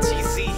TZ.